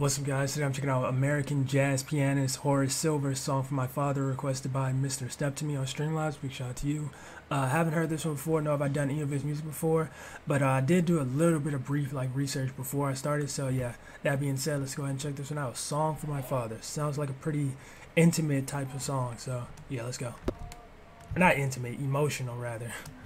What's up guys, today I'm checking out American jazz pianist Horace Silver's song for my father requested by Mr. Step to Me on Streamlabs. Big shout out to you. Uh, I uh, haven't heard this one before, know have I've done any of his music before, but uh, I did do a little bit of brief like research before I started. So yeah, that being said, let's go ahead and check this one out. Song for my father. Sounds like a pretty intimate type of song. So yeah, let's go. Not intimate, emotional rather.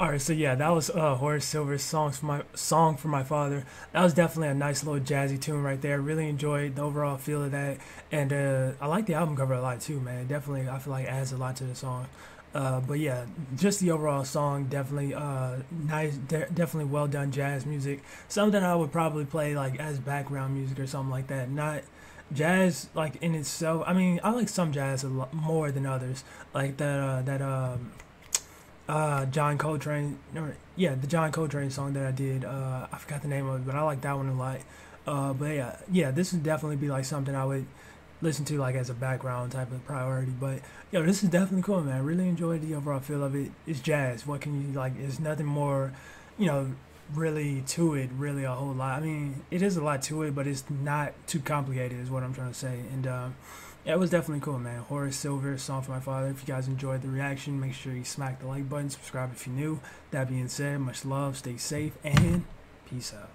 All right, so yeah, that was uh, Horace Silver's song for my song for my father. That was definitely a nice little jazzy tune right there. Really enjoyed the overall feel of that, and uh, I like the album cover a lot too, man. Definitely, I feel like adds a lot to the song. Uh, but yeah, just the overall song, definitely uh, nice, de- definitely well done jazz music. Something I would probably play like as background music or something like that. Not jazz like in itself. I mean, I like some jazz a lot more than others. Like that uh, that um, uh, John Coltrane, or, yeah, the John Coltrane song that I did. Uh, I forgot the name of it, but I like that one a lot. Uh, but yeah, yeah, this would definitely be like something I would listen to like as a background type of priority. But yo, this is definitely cool, man. I really enjoyed the overall feel of it. It's jazz. What can you like? There's nothing more, you know, really to it. Really a whole lot. I mean, it is a lot to it, but it's not too complicated. Is what I'm trying to say. And um, yeah, it was definitely cool, man. Horace Silver, song for my father. If you guys enjoyed the reaction, make sure you smack the like button, subscribe if you're new. That being said, much love, stay safe, and peace out.